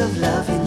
of loving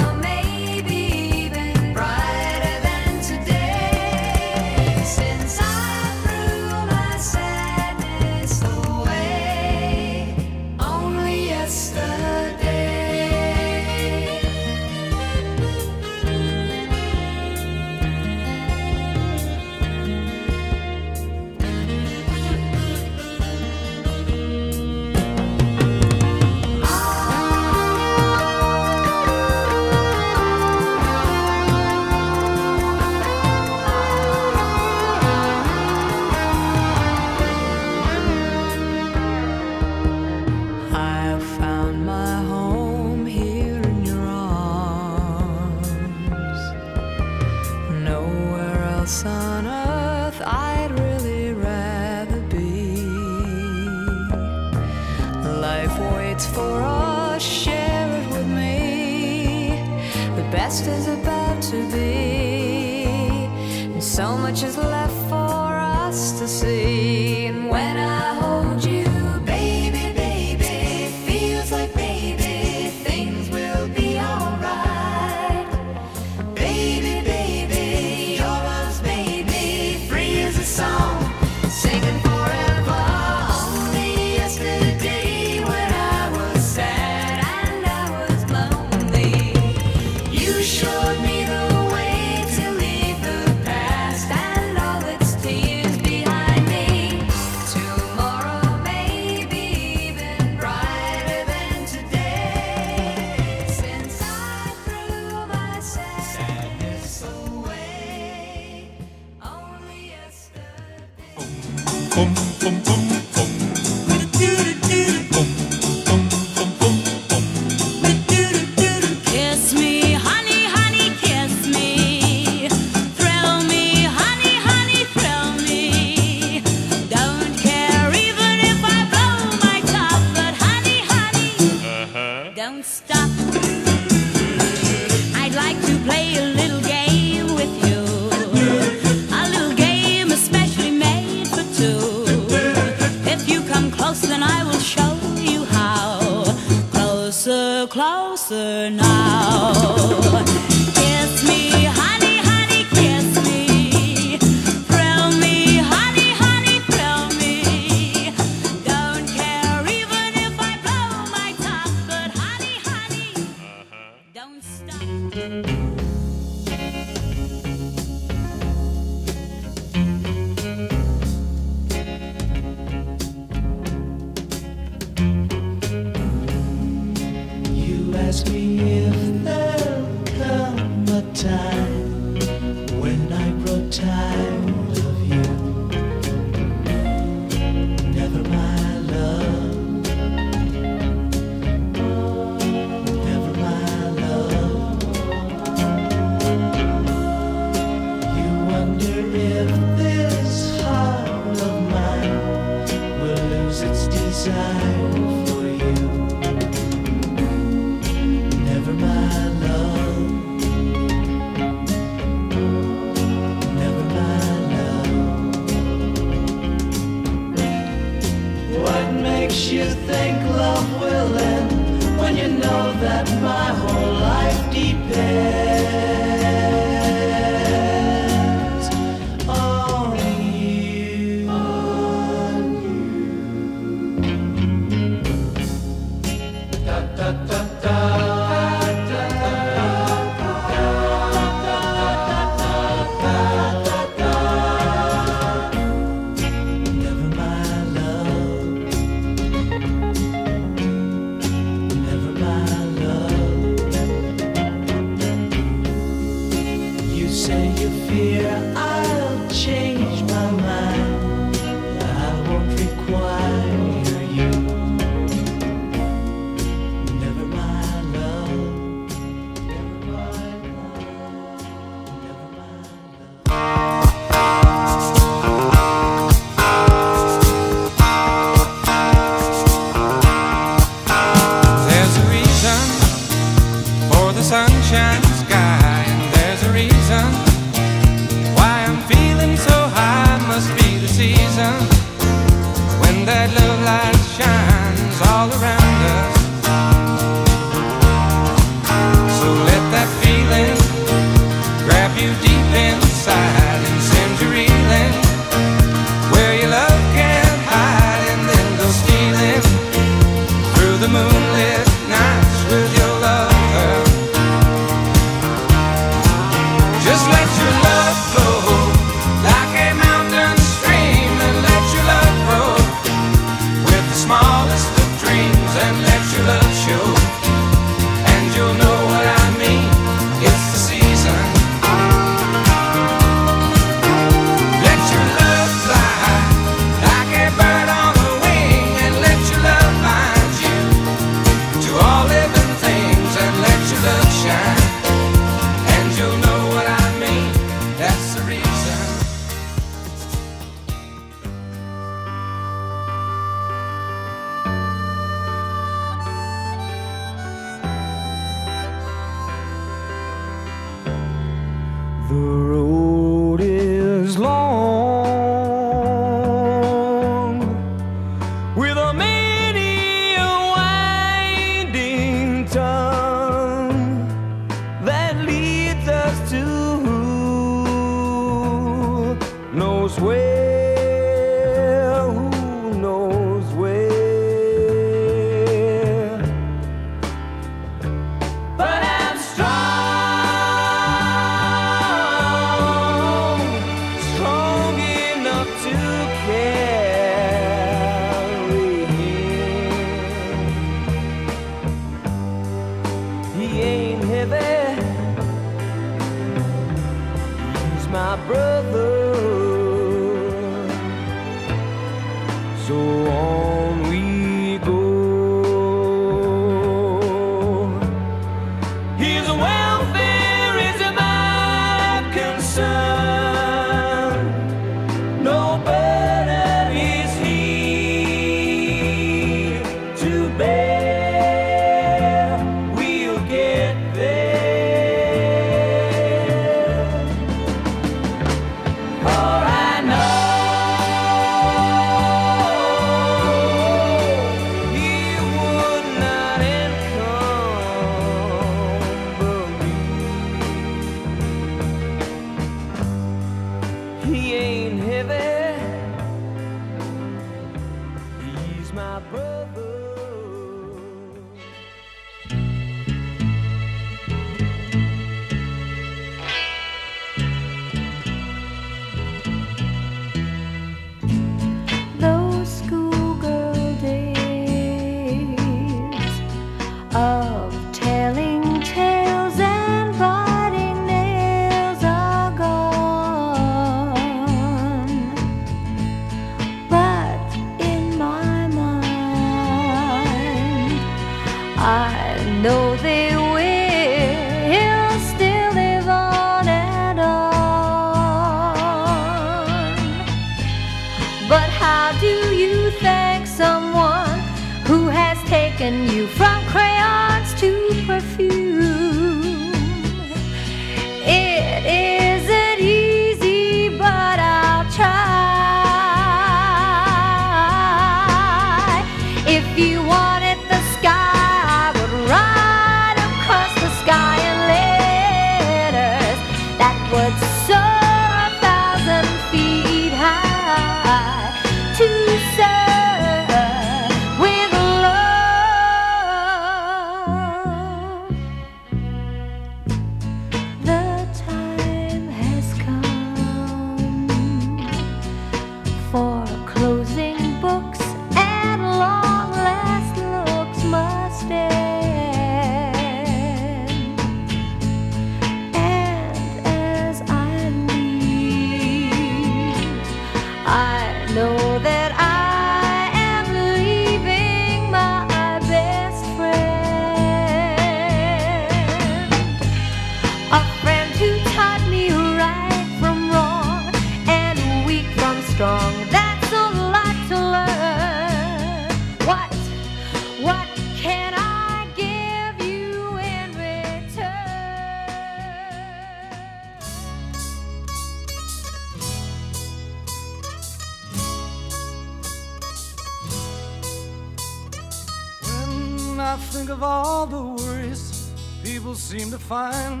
I think of all the worries people seem to find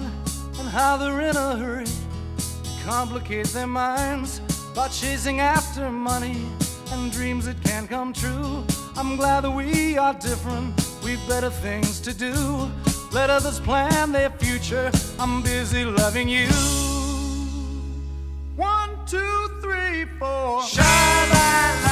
and how they're in a hurry to complicate their minds by chasing after money and dreams that can't come true. I'm glad that we are different, we've better things to do. Let others plan their future, I'm busy loving you. One, two, three, four. La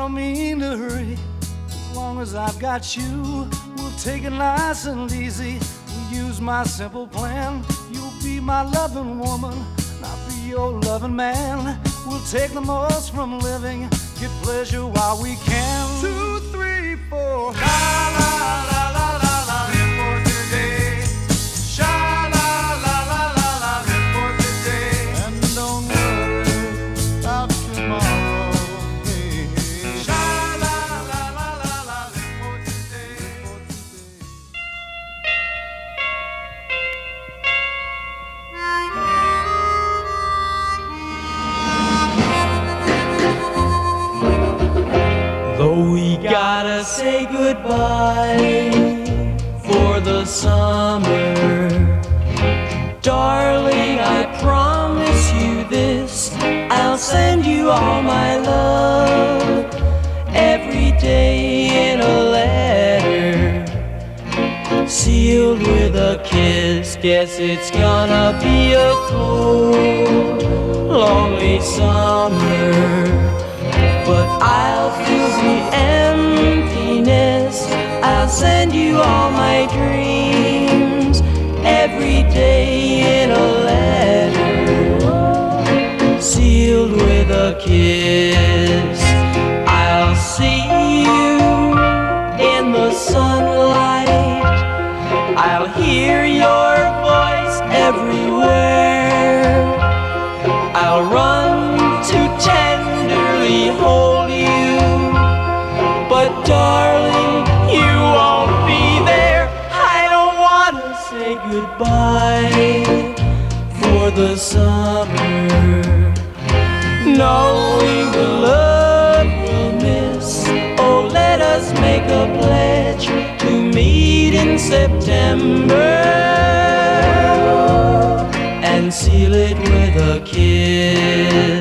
don't mean to hurry. As long as I've got you, we'll take it nice and easy. We'll use my simple plan. You'll be my loving woman, I'll be your loving man. We'll take the most from living, get pleasure while we can. Two, three, four. La la la, goodbye for the summer, darling, I promise you this I'll send you all my love every day in a letter, sealed with a kiss. Guess it's gonna be a cold, lonely summer but I'll fill the emptiness. I'll send you all my dreams every day in a letter, sealed with a kiss. I'll see you in the sunlight. I'll hear your September and seal it with a kiss.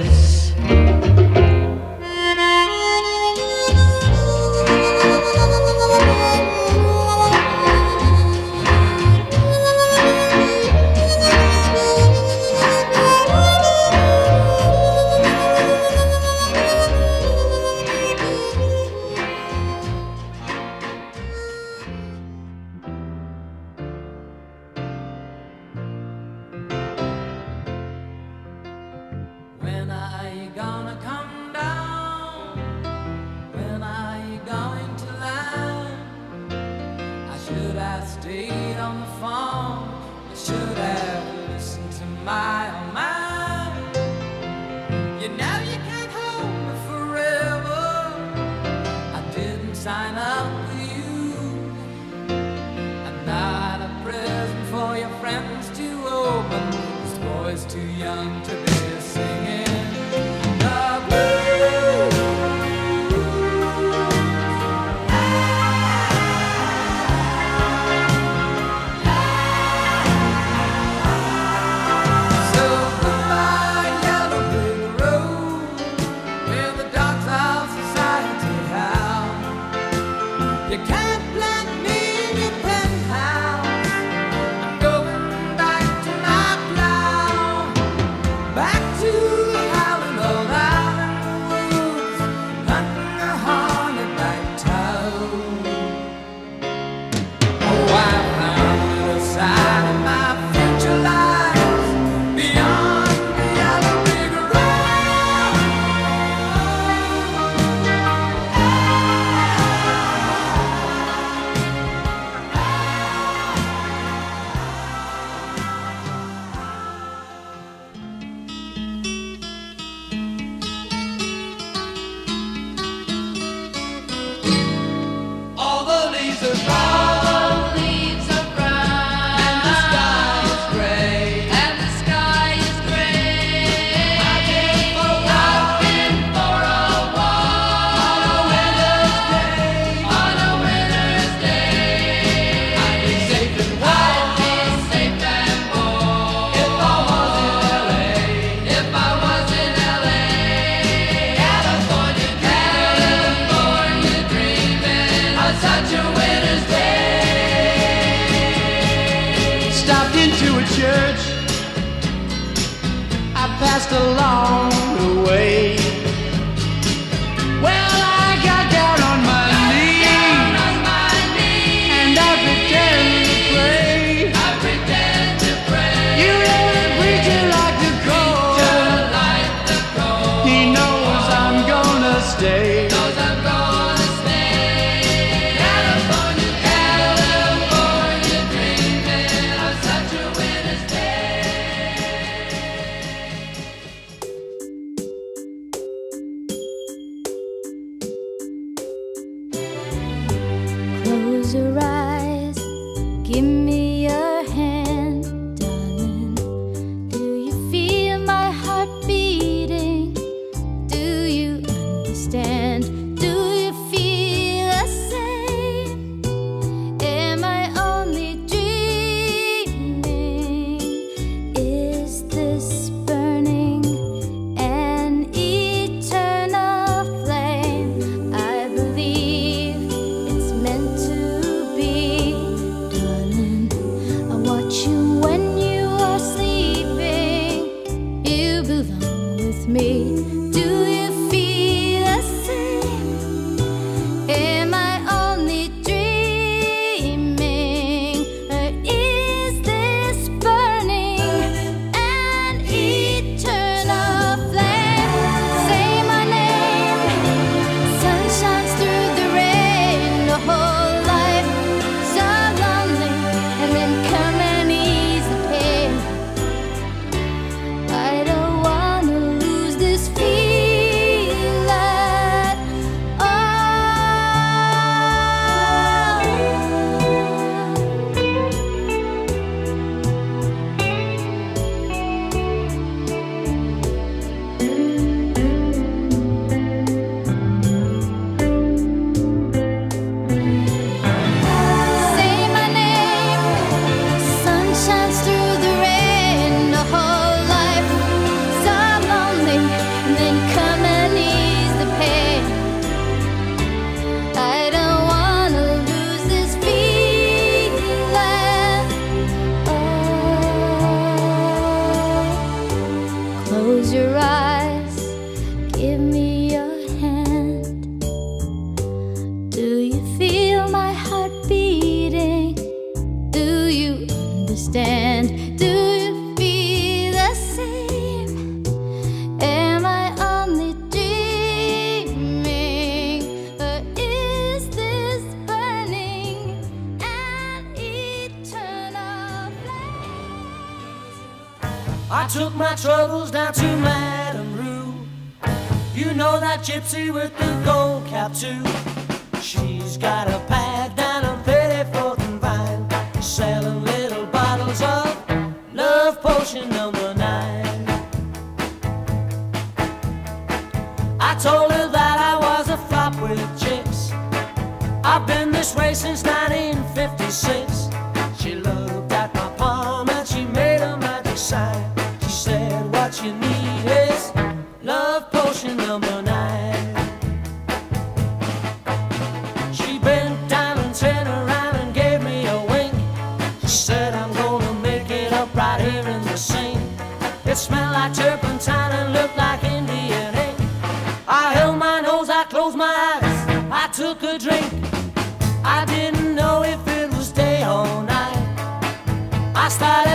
I started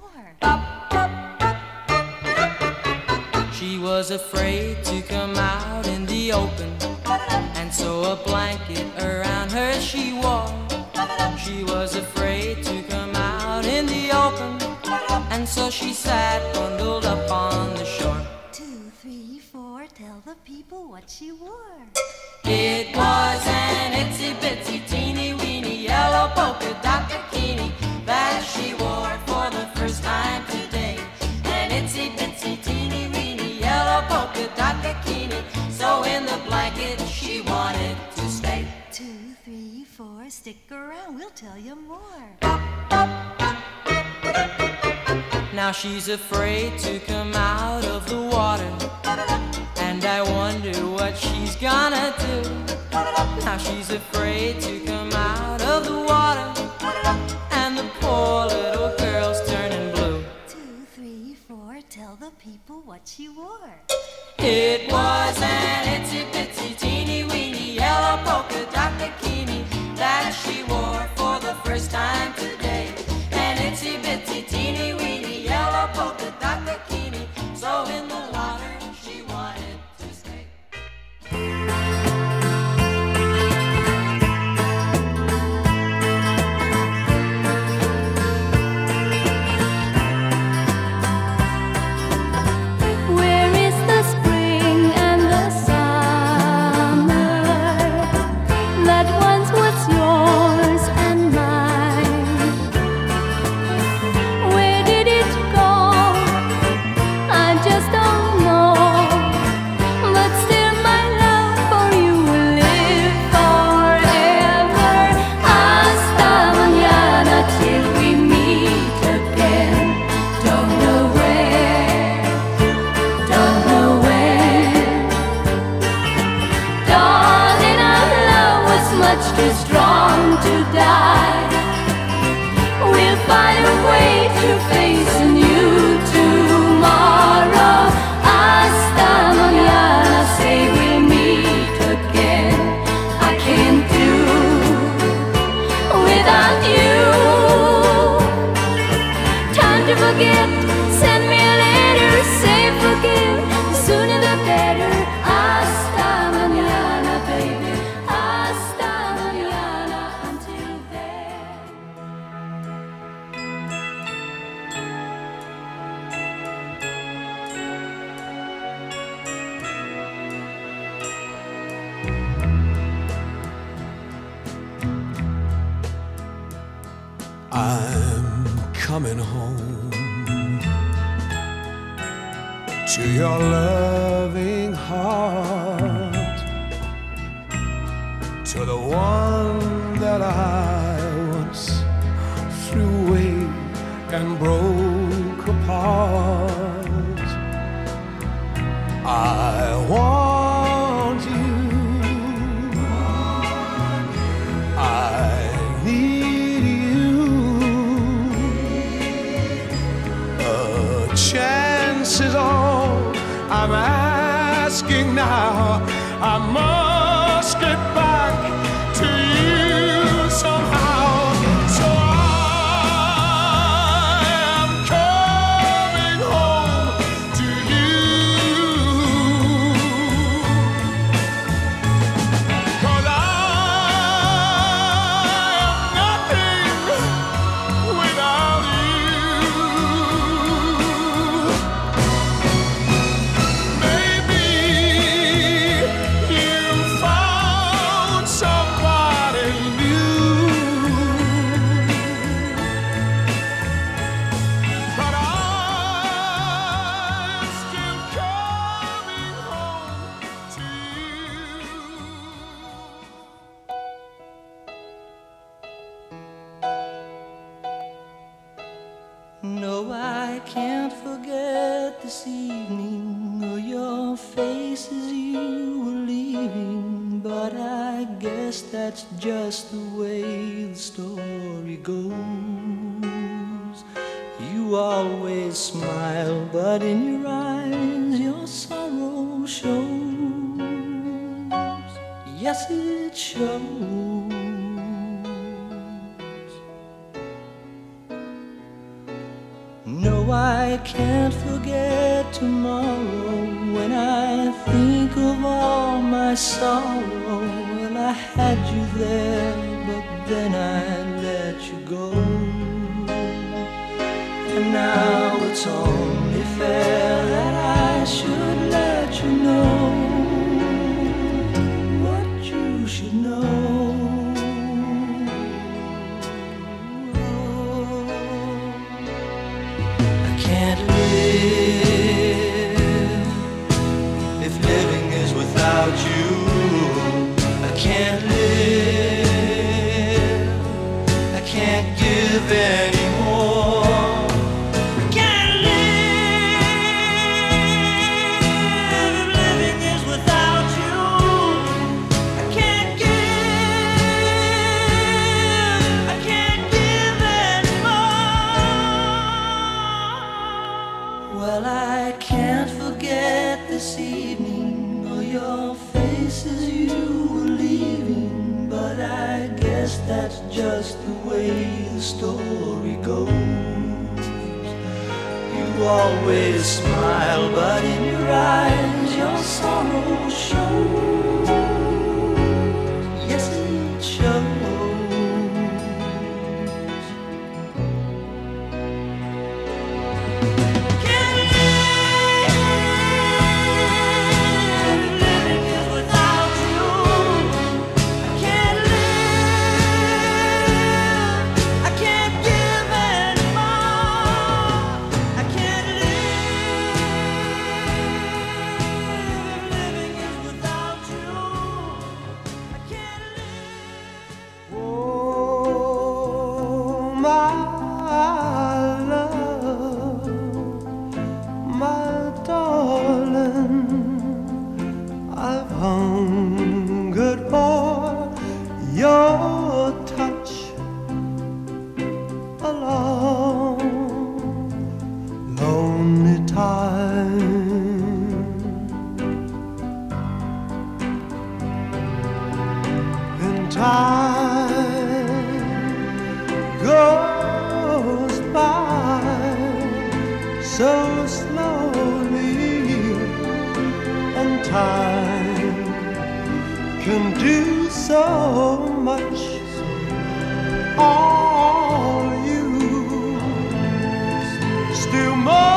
more. She was afraid to come out in the open, and so a blanket around her she wore. She was afraid to come out in the open, and so she sat bundled up on the shore. Two, three, four, tell the people what she wore. It was an itsy bitsy teeny weeny yellow polka dot stick around, we'll tell you more. Now she's afraid to come out of the water. And I wonder what she's gonna do. Now she's afraid to come out of the water. And the poor little girl's turning blue. Two, three, four, tell the people what she wore. It was an itsy bitsy teeny weeny yellow polka dot bikini that she wore for the first time today. An itsy bitsy I'm coming home to your loving heart, to the one that I still more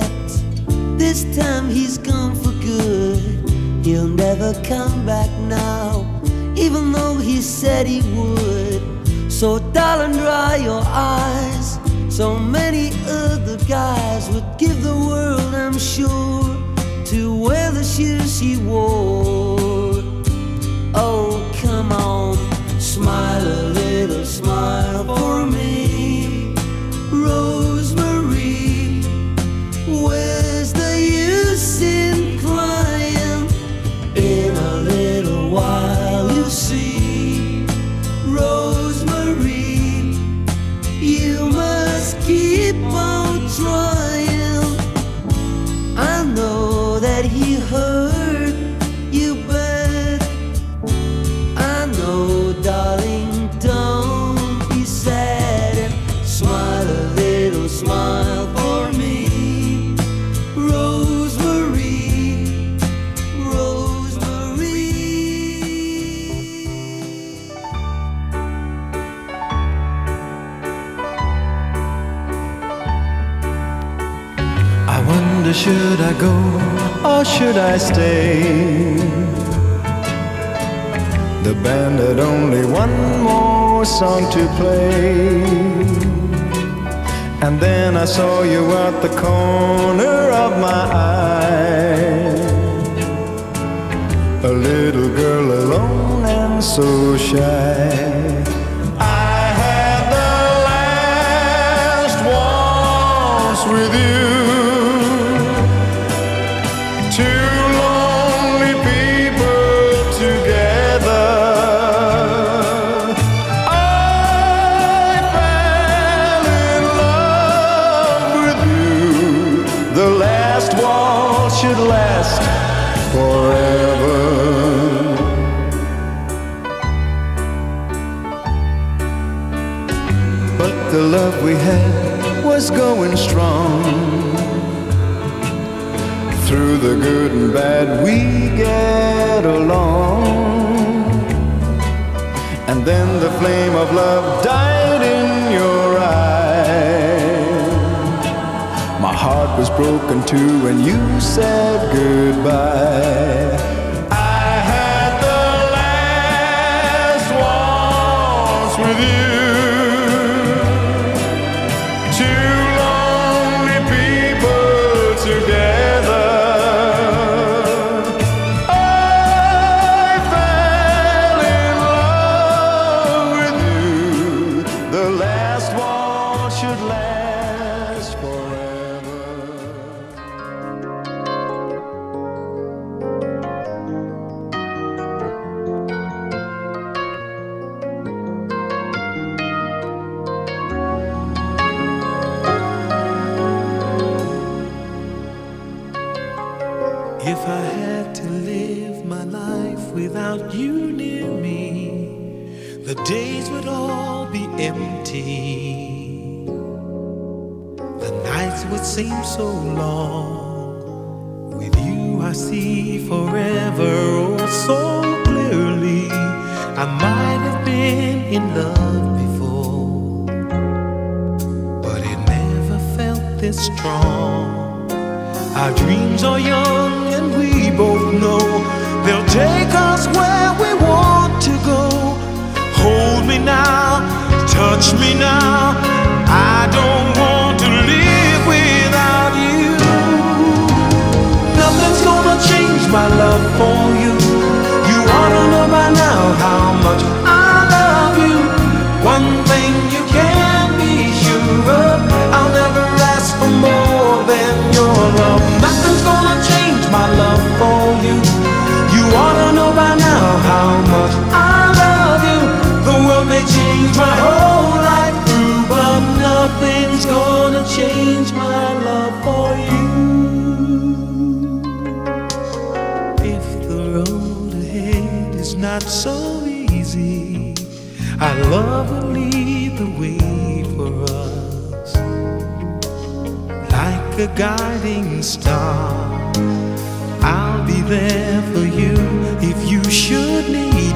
yet. This time he's gone for good. He'll never come back now, even though he said he would. So, darling, dry your eyes. So many other guys would give the world, I'm sure, to wear the shoes she wore. Oh, come on, smile a little smile for me. go or should I stay? The band had only one more song to play. And then I saw you at the corner of my eye. A little girl alone and so shy. going strong. Through the good and bad, we get along. And then the flame of love died in your eyes. My heart was broken too when you said goodbye.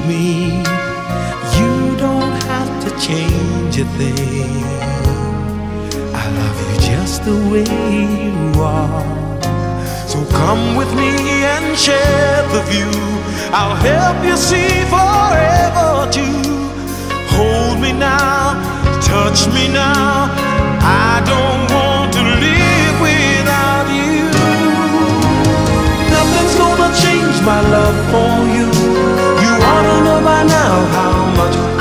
me. You don't have to change a thing. I love you just the way you are. So come with me and share the view. I'll help you see forever too. Hold me now, touch me now. I don't want to live without you. Nothing's gonna change my love for you don't know by now how much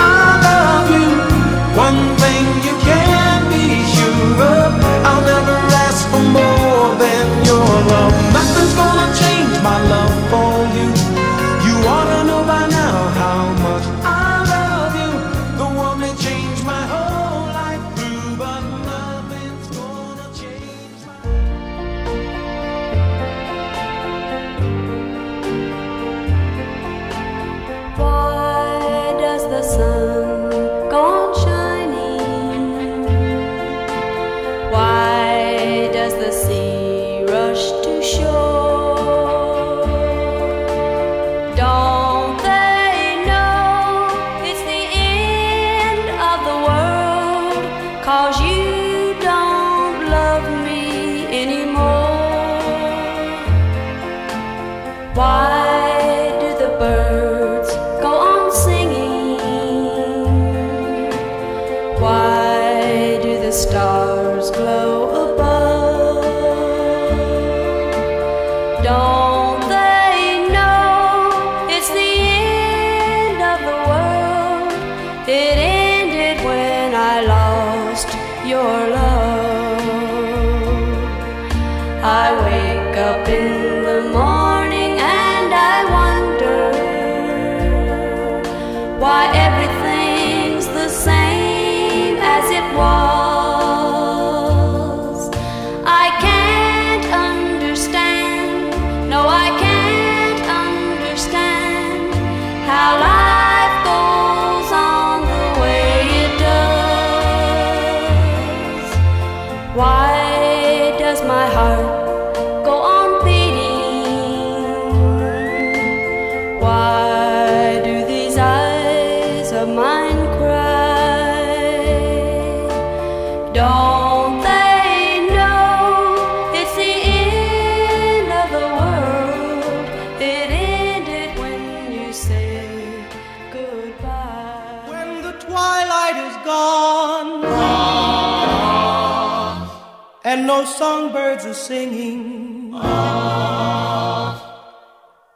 no songbirds are singing.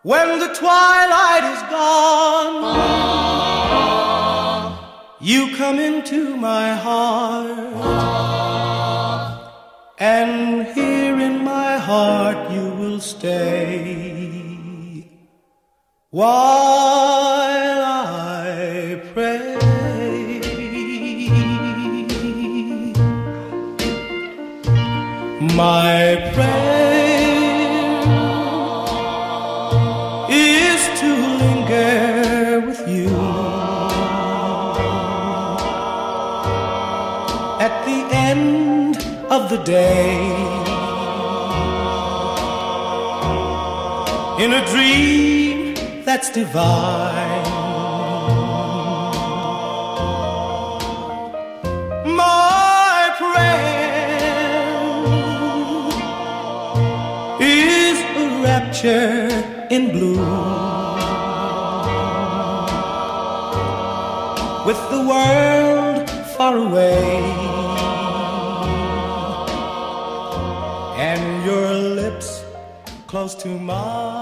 When the twilight is gone, you come into my heart, and here in my heart you will stay while My prayer is to linger with you at the end of the day in a dream that's divine. In blue with the world far away and your lips close to mine.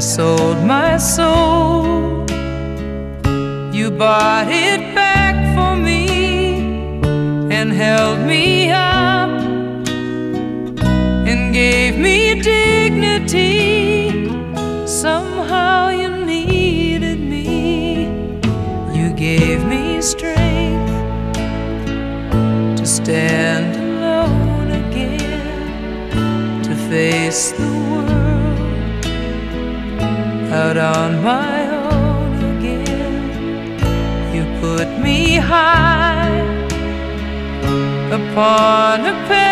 Sold my soul, you bought upon a pedestal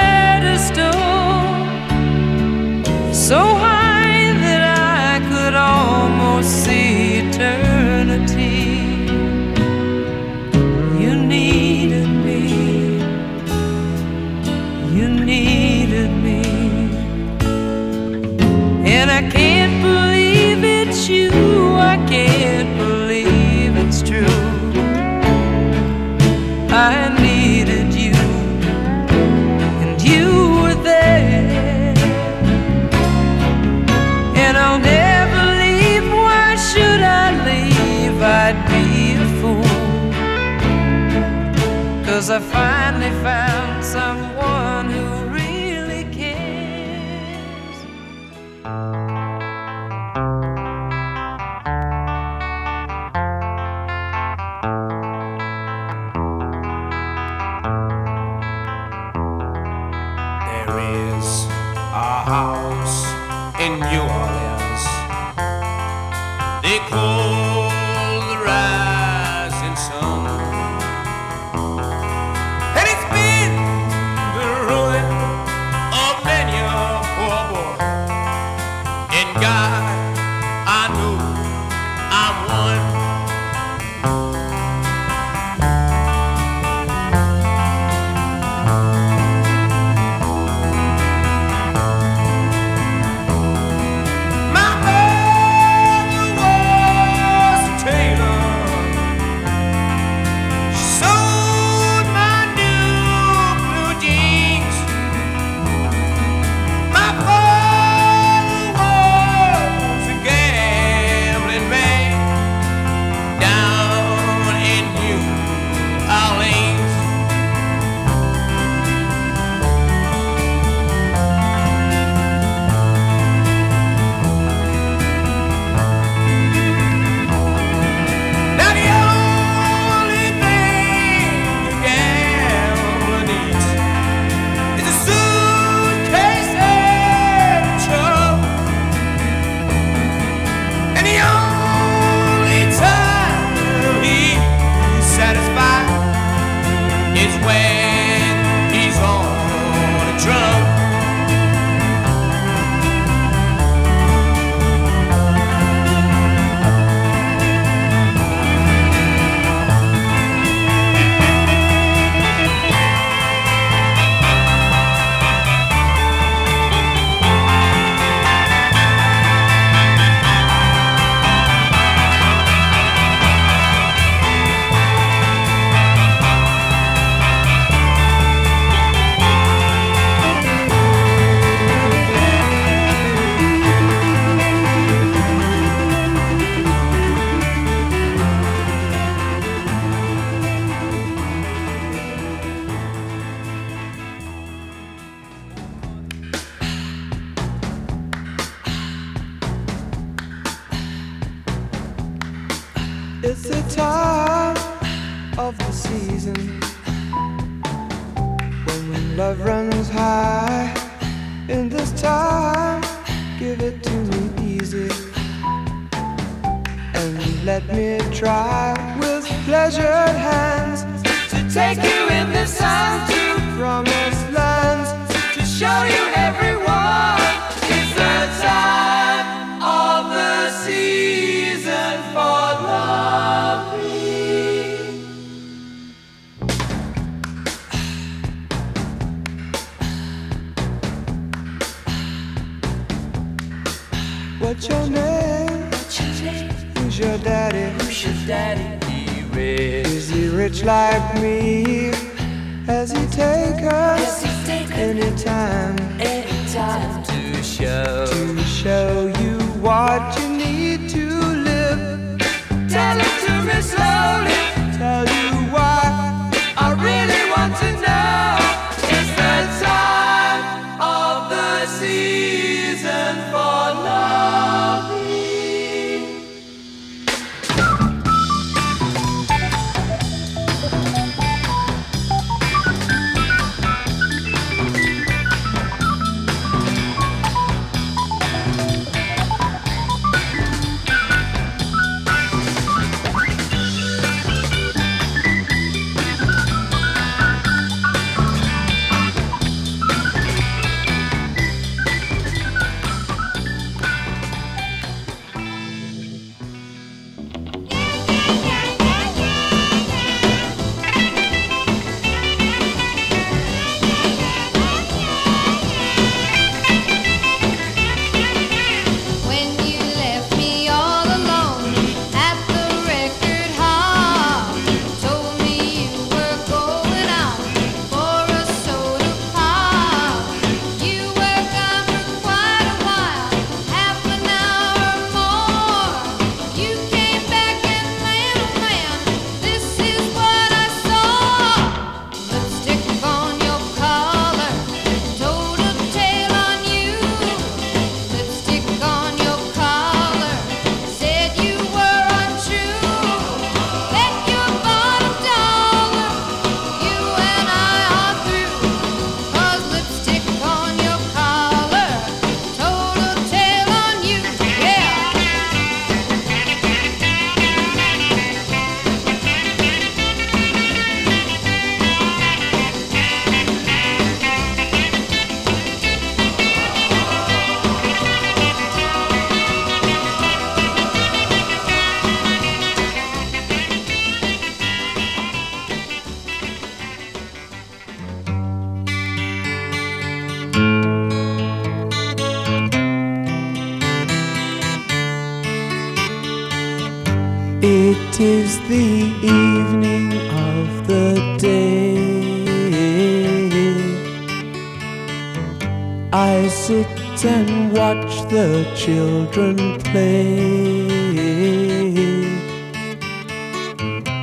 children play.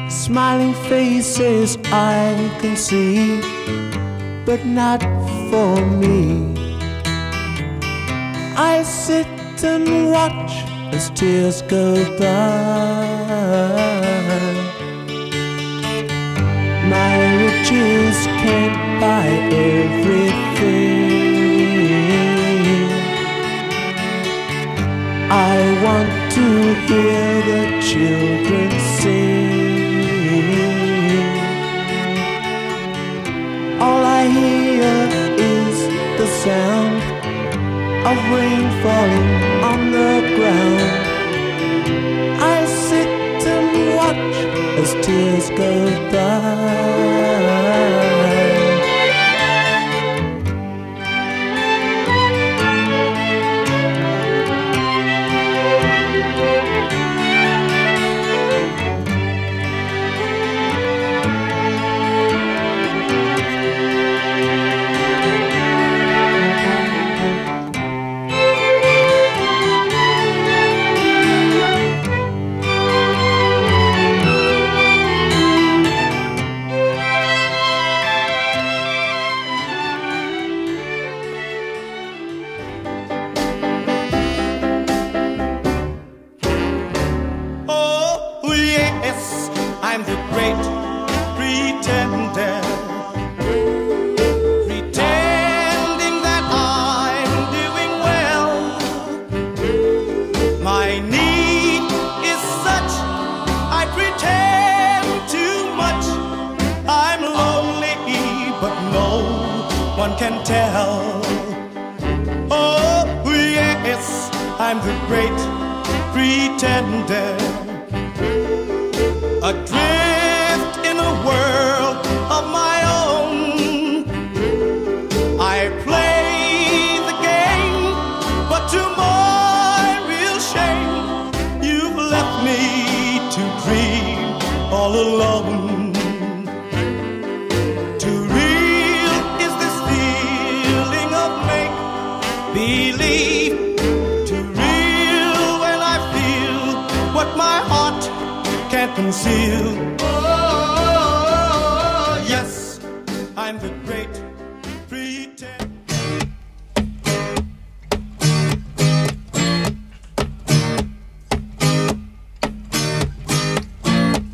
Smiling faces I can see, but not for me. I sit and watch as tears go by. hear the children sing. All I hear is the sound of rain falling on the ground. I sit and watch as tears go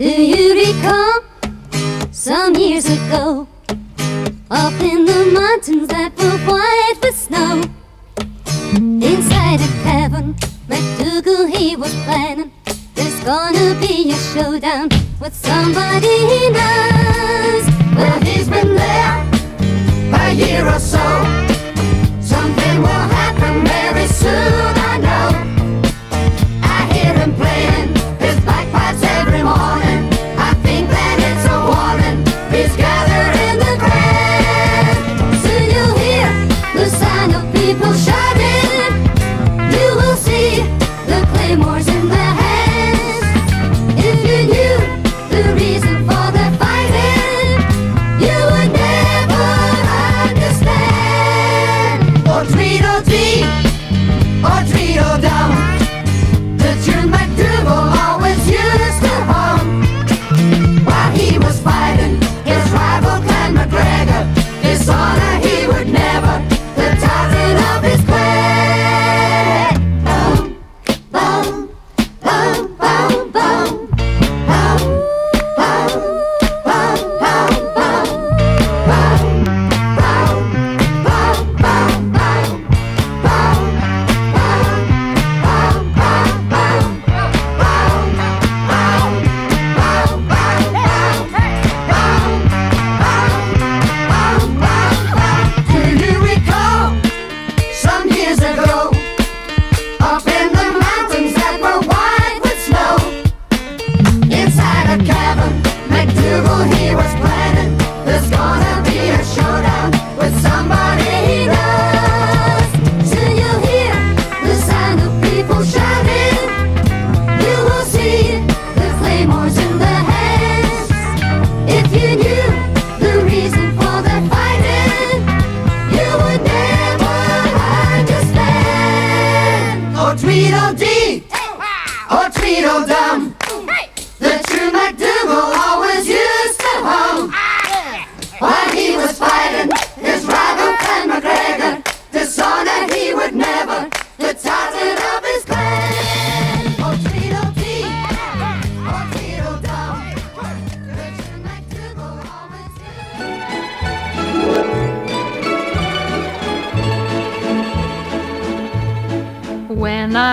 Do you recall some years ago? Up in the mountains that were white with snow. Inside a cavern, MacDougall he was planning. There's gonna be a showdown with somebody he knows. Well, he's been there a year or so. Something will happen very soon.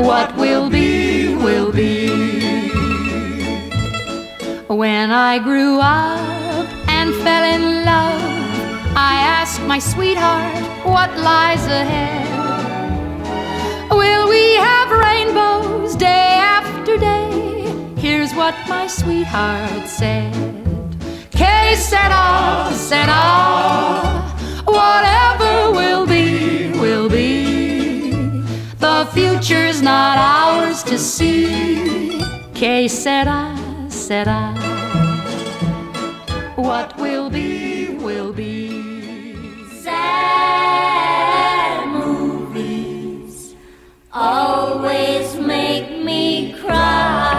What will be, will be. When I grew up and fell in love, I asked my sweetheart what lies ahead. Will we have rainbows day after day? Here's what my sweetheart said. Que sera, ah, sera. Ah, whatever will be. The future's not ours to see. Que sera, sera. What will be, will be. Sad movies always make me cry.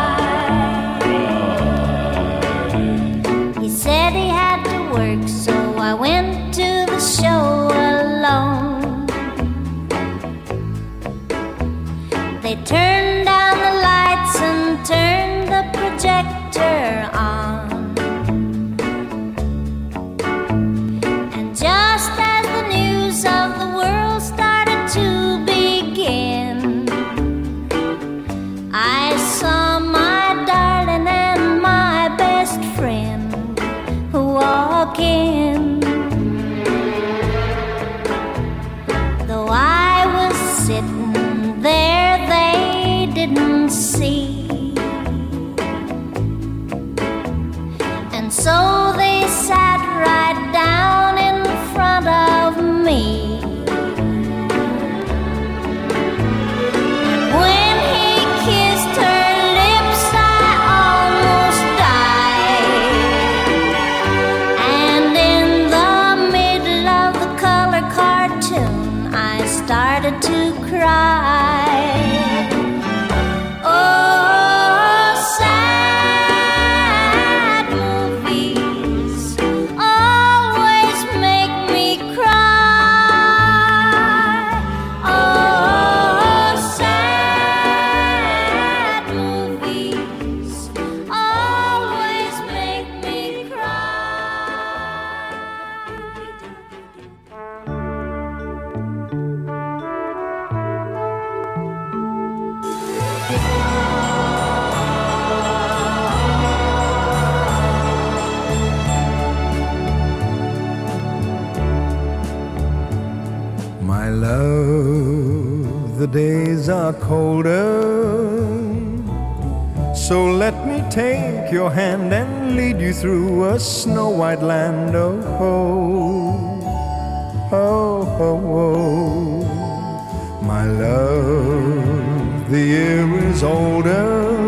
So older.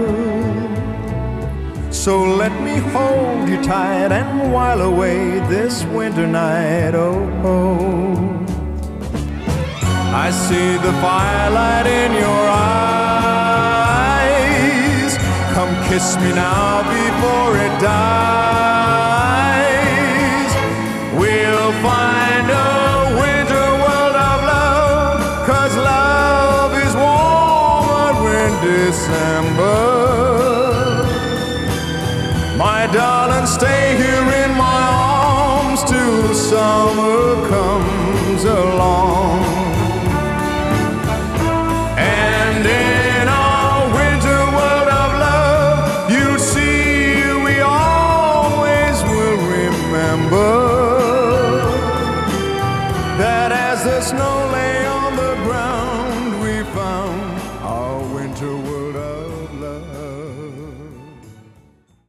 So let me hold you tight and while away this winter night. Oh, oh. I see the firelight in your eyes. Come kiss me now before it dies.